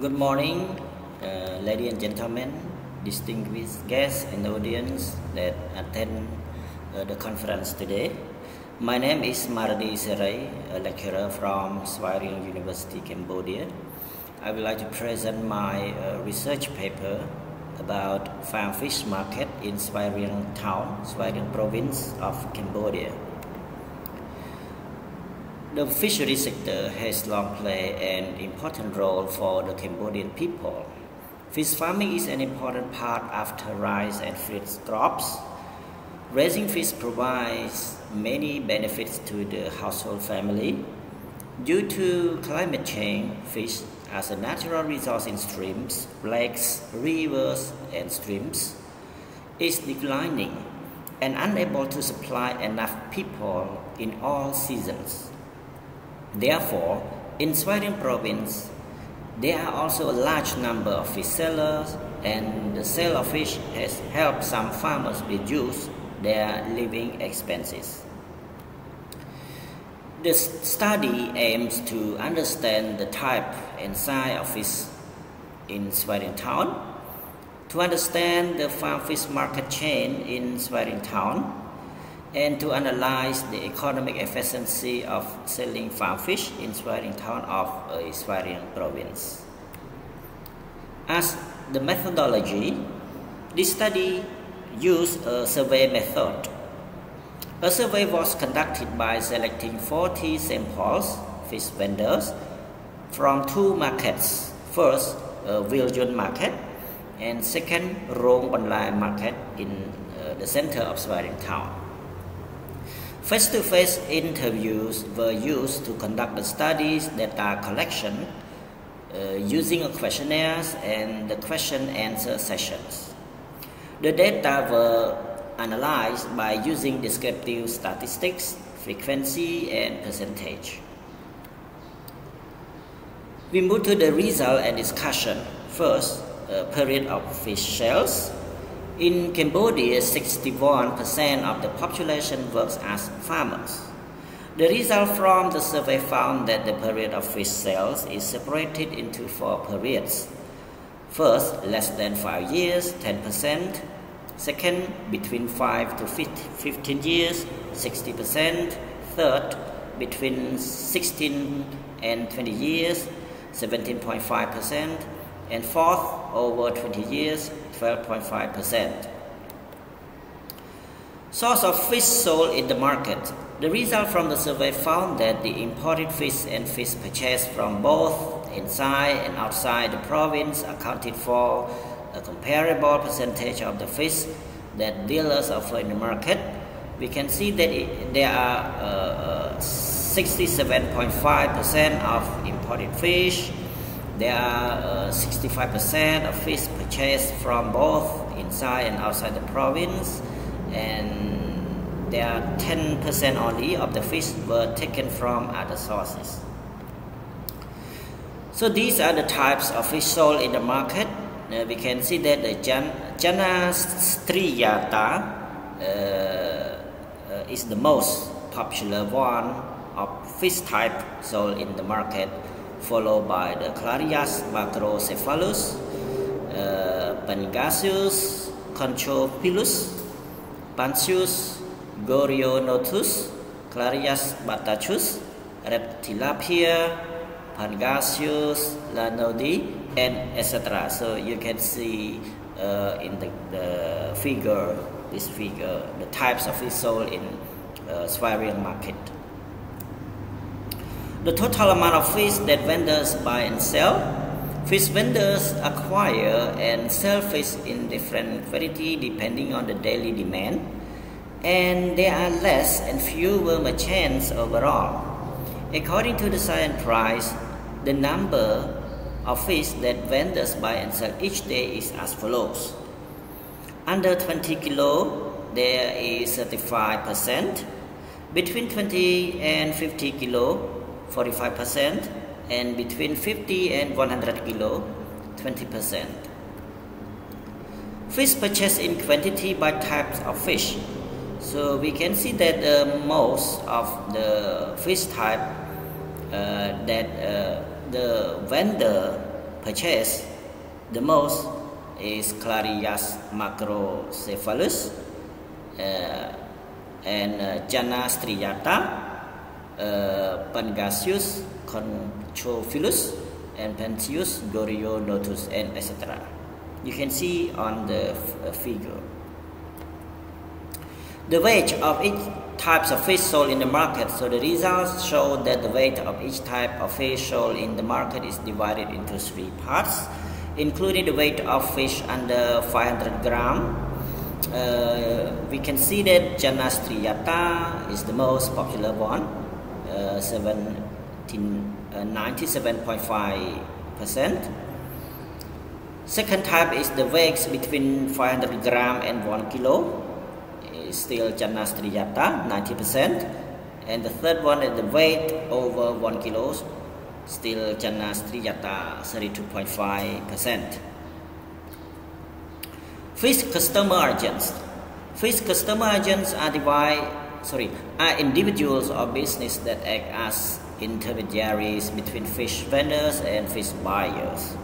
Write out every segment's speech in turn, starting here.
Good morning, uh, ladies and gentlemen, distinguished guests and audience that attend uh, the conference today. My name is Mardy Serey, a lecturer from Svay Rieng University, Cambodia. I would like to present my uh, research paper about farm fish market in Svay Rieng town, Svay Rieng province of Cambodia. The fishery sector has long played an important role for the Cambodian people. Fish farming is an important part after rice and fruit crops. Raising fish provides many benefits to the household family. Due to climate change, fish as a natural resource in streams, lakes, rivers, and streams is declining and unable to supply enough people in all seasons. Therefore, in Svay Rieng province, there are also a large number of fish sellers and the sale of fish has helped some farmers reduce their living expenses. The study aims to understand the type and size of fish in Svay Rieng town, to understand the farm fish market chain in Svay Rieng town, and to analyze the economic efficiency of selling farm fish in Svay Rieng town of uh, Svay Rieng province. As the methodology, this study used a survey method. A survey was conducted by selecting 40 samples fish vendors from two markets. First, uh, Veal Yun market and second, Rong Bonler market in uh, the center of Svay Rieng town. Face-to-face interviews were used to conduct the studies data collection uh, using questionnaires and the question answer sessions. The data were analyzed by using descriptive statistics, frequency, and percentage. We move to the result and discussion. First, uh, period of fish sales. In Cambodia, 61% of the population works as farmers. The result from the survey found that the period of fish sales is separated into four periods. First, less than 5 years, 10%. Second, between 5 to 15 years, 60%. Third, between 16 and 20 years, 17.5%. And fourth, over 20 years, 12.5%. Source of fish sold in the market. The result from the survey found that the imported fish and fish purchased from both inside and outside the province accounted for a comparable percentage of the fish that dealers offer in the market. We can see that it, there are 67.5% uh, of imported fish, there are 65% uh, of fish purchased from both inside and outside the province, and there are 10% only of the fish were taken from other sources. So these are the types of fish sold in the market. Uh, we can see that the Jan, Channa striata uh, uh, is the most popular one of fish type sold in the market followed by the Clarias macrocephalus, uh, Pangasius conchophilus, Pansius gorionotus, Clarias batrachus, Reptilapia, Pangasius larnaudii, and etc. So you can see uh, in the, the, figure, this figure, the types of fish sold in uh, Svay Rieng market. The total amount of fish that vendors buy and sell. Fish vendors acquire and sell fish in different quantity depending on the daily demand, and there are less and fewer merchants overall. According to the science price, the number of fish that vendors buy and sell each day is as follows. Under 20 kilo, there is 35%. Between 20 and 50 kilo, 45% and between 50 and 100 kilo 20%. Fish purchased in quantity by types of fish. So we can see that uh, most of the fish type uh, that uh, the vendor purchased the most is Clarias macrocephalus uh, and uh, Channa striata, uh, Pangasius conchophilus, and Pentheus gorionotus, and etc. You can see on the uh, figure. The weight of each types of fish sold in the market. So the results show that the weight of each type of fish sold in the market is divided into three parts, including the weight of fish under 500 gram. Uh, we can see that Channa striata is the most popular one, uh, 97.5 percent. Second type is the weight between 500 gram and 1 kilo is still Channa striata 90% and the third one is the weight over 1 kilos still Channa striata 32.5%. Fish customer agents. Fish customer agents are divide, sorry, are individuals or business that act as intermediaries between fish vendors and fish buyers.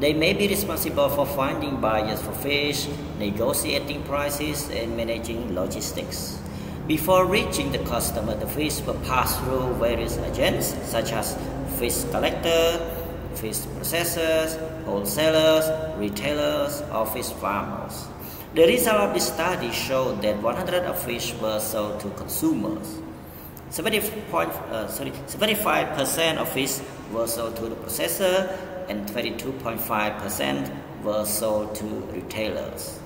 They may be responsible for finding buyers for fish, negotiating prices, and managing logistics. Before reaching the customer, the fish will pass through various agents such as fish collector, fish processors, wholesalers, retailers, or fish farmers. The result of this study showed that 100 of fish were sold to consumers. 70 point, uh, sorry, 75% of fish were sold to the processor and 22.5% were sold to retailers.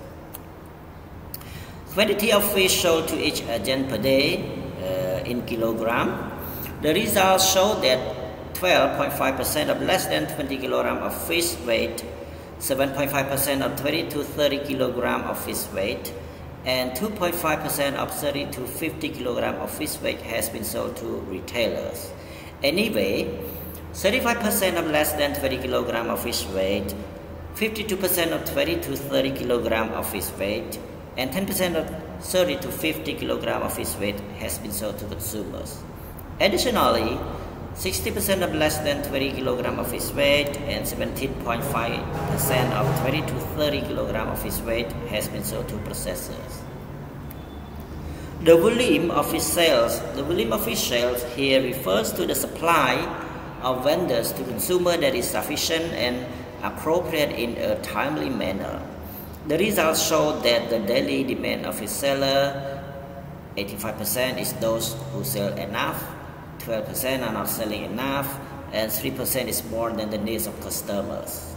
Quantity of fish sold to each agent per day uh, in kilogram. The results show that 12.5% of less than 20 kilogram of fish weight, 7.5% of 20 to 30 kilogram of fish weight, and 2.5% of 30 to 50 kilogram of fish weight has been sold to retailers. Anyway, 35% of less than 20 kg of fish weight, 52% of 20 to 30 kg of fish weight, and 10% of 30 to 50 kg of fish weight has been sold to consumers. Additionally, 60% of less than 20 kg of fish weight and 17.5% of 20 to 30 kg of fish weight has been sold to processors. The volume of fish sales, the volume of fish sales here refers to the supply of vendors to consumer that is sufficient and appropriate in a timely manner. The results show that the daily demand of a seller, 85% is those who sell enough, 12% are not selling enough, and 3% is more than the needs of customers.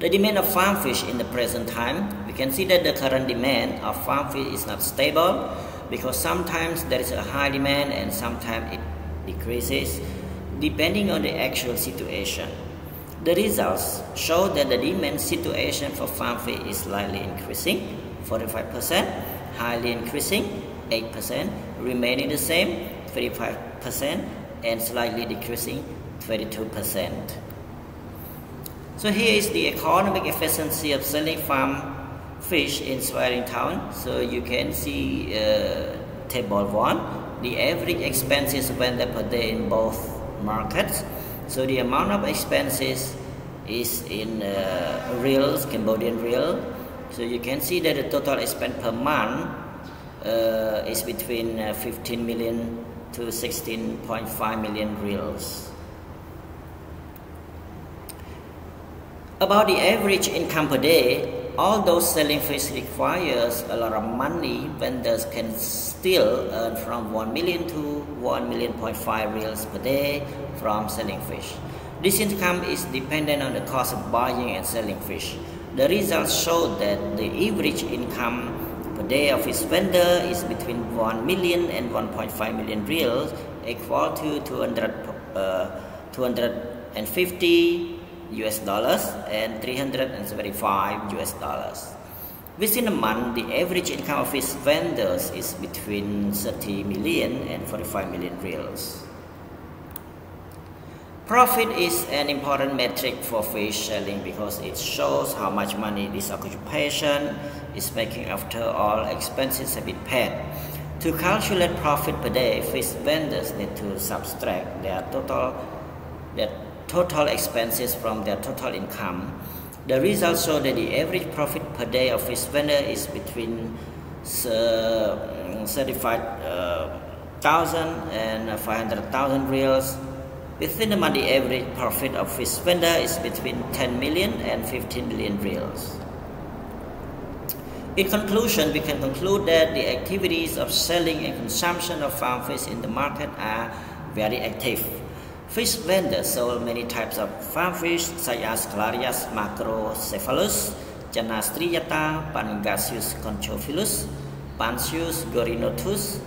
The demand of farm fish in the present time, we can see that the current demand of farm fish is not stable because sometimes there is a high demand and sometimes it decreases depending on the actual situation. The results show that the demand situation for farm fish is slightly increasing, 45%, highly increasing, 8%, remaining the same, 35%, and slightly decreasing, 22%. So here is the economic efficiency of selling farm fish in Svay Rieng Town. So you can see uh, table 1, the average expenses vendor per day in both markets. So the amount of expenses is in uh, riels, Cambodian riel. So you can see that the total expense per month uh, is between uh, 15 million to 16.5 million riels. About the average income per day, although selling fish requires a lot of money, vendors can still earn from 1 million to 1 million point five riels per day from selling fish. This income is dependent on the cost of buying and selling fish. The results show that the average income per day of fish vendor is between 1 million and 1.5 million riels, equal to 200, uh, 250 US dollars and 375 US dollars. Within a month, the average income of its vendors is between 30 million and 45 million riels. Profit is an important metric for fish selling because it shows how much money this occupation is making after all expenses have been paid. To calculate profit per day, fish vendors need to subtract their total their total expenses from their total income, the results show that the average profit per day of fish vendor is between uh, 35,000 uh, and 500,000 riels. Within the month, the average profit of fish vendor is between 10 million and 15 million riels. In conclusion, we can conclude that the activities of selling and consumption of farm fish in the market are very active. Fish vendors sold many types of farm fish such as Clarias macrocephalus, Channa striata, Pangasius conchophilus, Pansius gorinotus,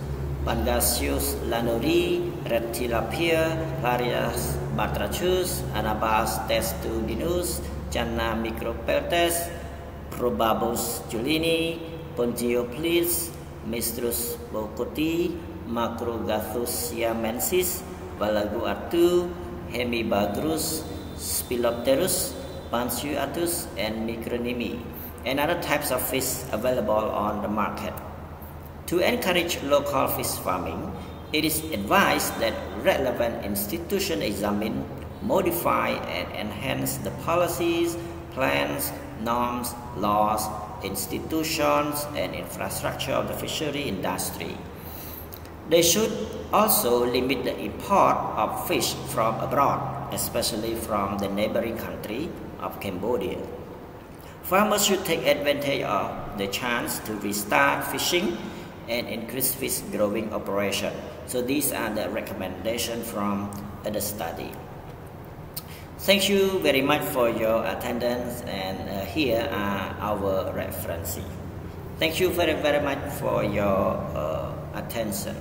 Pangasius larnaudii, red tilapia, Clarias batrachus, Anabas testudineus, Channa micropeltes, Probarbus jullieni, Puntioplites, Mystus bocourti, Macrognathus siamensis, Valaguatu, Hemibagrus, Spilopterus, Pansuatus, and Micronimi, and other types of fish available on the market. To encourage local fish farming, it is advised that relevant institutions examine, modify, and enhance the policies, plans, norms, laws, institutions, and infrastructure of the fishery industry. They should also limit the import of fish from abroad, especially from the neighboring country of Cambodia. Farmers should take advantage of the chance to restart fishing and increase fish growing operation. So these are the recommendations from the study. Thank you very much for your attendance and uh, here are our references. Thank you very, very much for your uh, attention.